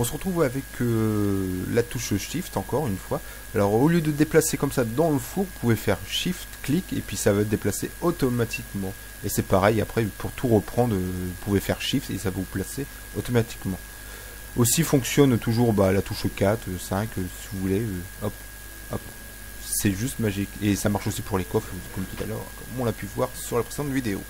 On se retrouve avec euh, la touche Shift encore une fois. Alors au lieu de déplacer comme ça dans le four, vous pouvez faire Shift, clic et puis ça va déplacer automatiquement. Et c'est pareil après pour tout reprendre, euh, vous pouvez faire Shift et ça va vous placer automatiquement. Aussi fonctionne toujours bah, la touche 4, 5 euh, si vous voulez. hop, hop. C'est juste magique. Et ça marche aussi pour les coffres comme tout à l'heure, comme on l'a pu voir sur la précédente vidéo.